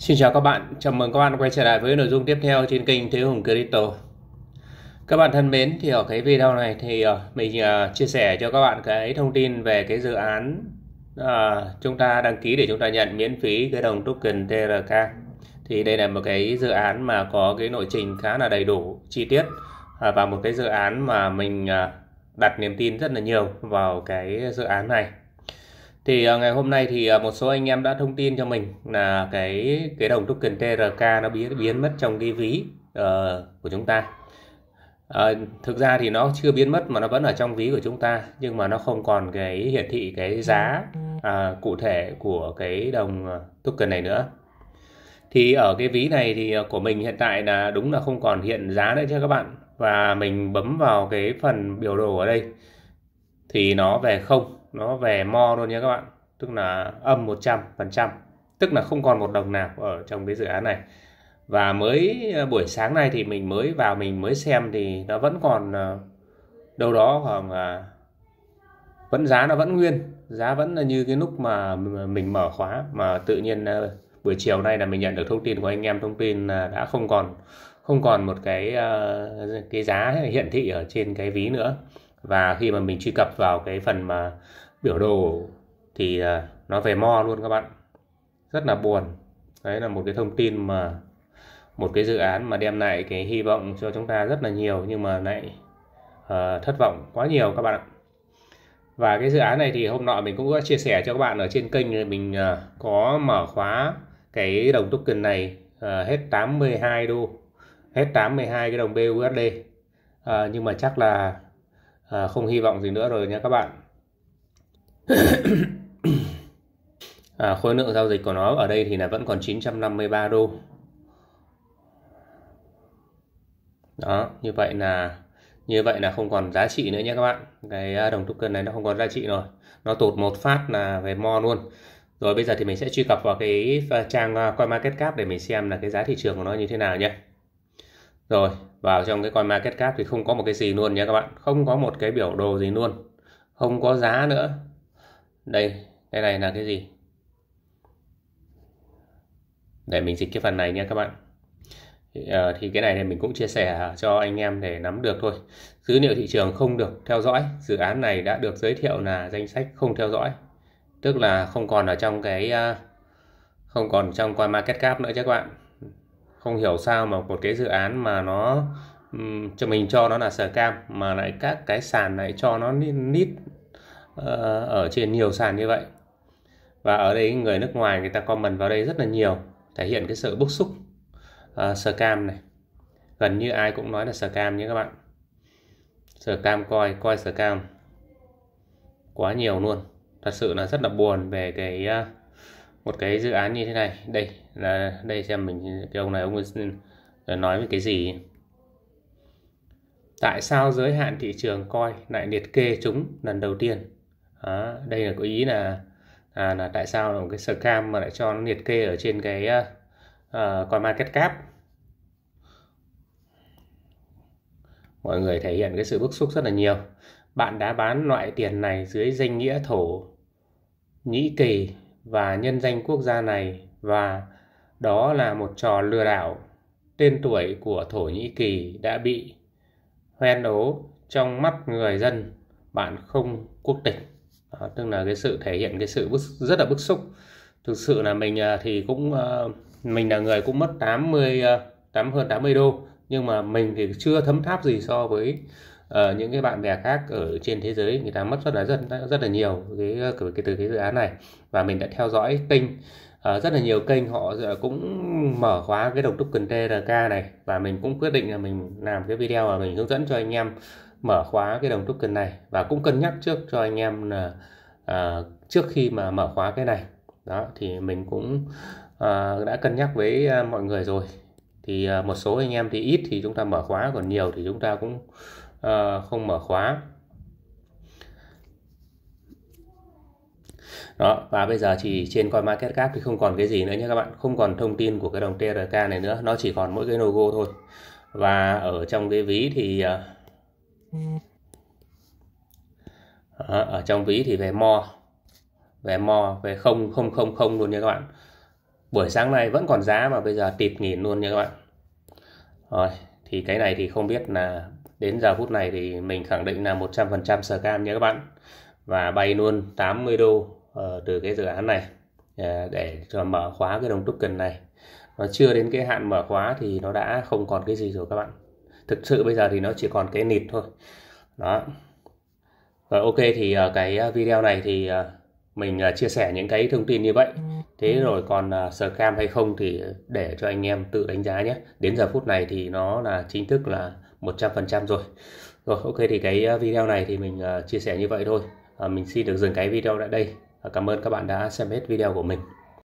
Xin chào các bạn, chào mừng các bạn quay trở lại với nội dung tiếp theo trên kênh Thế Hùng Crypto. Các bạn thân mến, thì ở cái video này thì ờ, mình ờ, chia sẻ cho các bạn cái thông tin về cái dự án à, chúng ta đăng ký để chúng ta nhận miễn phí cái đồng token TRK. Thì đây là một cái dự án mà có cái nội trình khá là đầy đủ, chi tiết à, và một cái dự án mà mình đặt niềm tin rất là nhiều vào cái dự án này thì uh, ngày hôm nay thì uh, một số anh em đã thông tin cho mình là cái cái đồng token TRK nó biến biến mất trong cái ví uh, của chúng ta. Uh, thực ra thì nó chưa biến mất mà nó vẫn ở trong ví của chúng ta nhưng mà nó không còn cái hiển thị cái giá uh, cụ thể của cái đồng token này nữa. Thì ở cái ví này thì của mình hiện tại là đúng là không còn hiện giá nữa cho các bạn. Và mình bấm vào cái phần biểu đồ ở đây thì nó về không, nó về mo luôn nhé các bạn. Tức là âm 100 phần trăm. Tức là không còn một đồng nào ở trong cái dự án này. Và mới ờ, buổi sáng nay thì mình mới vào, mình mới xem thì nó vẫn còn ờ, đâu đó khoảng ờ, vẫn giá nó vẫn nguyên. Giá vẫn là như cái lúc mà mình mở khóa. Mà tự nhiên buổi chiều nay là mình nhận được thông tin của anh em, thông tin là đã không còn không còn một cái cái giá hiện thị ở trên cái ví nữa và khi mà mình truy cập vào cái phần mà biểu đồ thì à, nó về mo luôn các bạn. Rất là buồn. Đấy là một cái thông tin mà một cái dự án mà đem lại cái hy vọng cho chúng ta rất là nhiều nhưng mà lại uh, thất vọng quá nhiều các bạn ạ. Và cái dự án này thì hôm nọ mình cũng đã chia sẻ cho các bạn ở trên kênh mình uh, có mở khóa cái đồng token này uh, hết 82 đô hết 82 cái đồng BUSD uh, nhưng mà chắc là à, không hy vọng gì nữa rồi nha các bạn. À, khối lượng giao dịch của nó ở đây thì là vẫn còn 953 đô. Đó như vậy là như vậy là không còn giá trị nữa nhé các bạn. Cái à, đồng token này nó không còn giá trị rồi. Nó tụt một phát là về mo luôn. Rồi bây giờ thì mình sẽ truy cập vào cái à, trang à, CoinMarketCap để mình xem là cái giá thị trường của nó như thế nào nhé rồi vào trong cái coin market cap thì không có một cái gì luôn nha các bạn. Không có một cái biểu đồ gì luôn. Không có giá nữa. Đây cái này là cái gì? Để mình dịch cái phần này nha các bạn. Ờ, thì cái này thì mình cũng chia sẻ cho anh em để nắm được thôi. Dữ liệu thị trường không được theo dõi. Dự án này đã được giới thiệu là danh sách không theo dõi. Tức là không còn ở trong cái uh, không còn trong coin market cap nữa chứ các bạn không hiểu sao mà một cái dự án mà nó cho mình cho nó là cam mà lại các cái sàn này cho nó nít Ờ, ở trên nhiều sàn như vậy. Và ở đây người nước ngoài người ta comment vào đây rất là nhiều thể hiện cái sự bức xúc uh, cam này. Gần như ai cũng nói là scam nhé các bạn. Scam coi coi scam quá nhiều luôn. Thật sự là rất là buồn về cái uh, một cái dự án như thế này. Đây là đây xem mình cái ông này ông nói về cái gì tại sao giới hạn thị trường coi lại liệt kê chúng lần đầu tiên? À, đây là có ý là à, là tại sao là một cái scam mà lại cho nó liệt kê ở trên cái uh, à, coin market cap? Mọi người thể hiện cái sự bức xúc rất là nhiều. Bạn đã bán loại tiền này dưới danh nghĩa thổ nhĩ kỳ và nhân danh quốc gia này và đó là một trò lừa đảo. Tên tuổi của thổ nhĩ kỳ đã bị hoen ố trong mắt người dân bạn không quốc tịch. À, tức là cái sự thể hiện cái sự bức, rất là bức xúc. Thực sự là mình à, thì cũng à, mình là người cũng mất 80 à, tám hơn 80 đô nhưng mà mình thì chưa thấm tháp gì so với uh, những cái bạn bè khác ở trên thế giới người ta mất rất là rất rất là nhiều cái, cái, cái từ cái dự án này. Và mình đã theo dõi kênh. Uh, rất là nhiều kênh họ cũng mở khóa cái đồng token TRK này. Và mình cũng quyết định là mình làm cái video và mình hướng dẫn cho anh em mở khóa cái đồng token này. Và cũng cân nhắc trước cho anh em là uh, trước khi mà mở khóa cái này. Đó thì mình cũng uh, đã cân nhắc với uh, mọi người rồi. Thì uh, một số anh em thì ít thì chúng ta mở khóa còn nhiều thì chúng ta cũng Ờ, không mở khóa. Đó và bây giờ thì trên coin market cap thì không còn cái gì nữa nhé các bạn. Không còn thông tin của cái đồng TRK này nữa nó chỉ còn mỗi cái logo thôi. Và ở trong cái ví thì uh, ở trong ví thì về mo về mo về không không không không luôn nha các bạn. Buổi sáng nay vẫn còn giá mà bây giờ tịt nghìn luôn nha các bạn. Rồi thì cái này thì không biết là đến giờ phút này thì mình khẳng định là 100% sờ cam nha các bạn. Và bay luôn 80 đô uh, từ cái dự án này uh, để cho mở khóa cái đồng token này. Nó chưa đến cái hạn mở khóa thì nó đã không còn cái gì rồi các bạn. Thực sự bây giờ thì nó chỉ còn cái nịt thôi. Đó. Rồi ok thì uh, cái video này thì mình chia sẻ những cái thông tin như vậy. Thế ừ. rồi còn uh, scam hay không thì để cho anh em tự đánh giá nhé. Đến giờ phút này thì nó là chính thức là 100% rồi. Rồi, ok, thì cái ờ, video này thì mình ờ, chia sẻ như vậy thôi. À, mình xin được dừng cái video tại đây. Cảm ơn các bạn đã xem hết video của mình.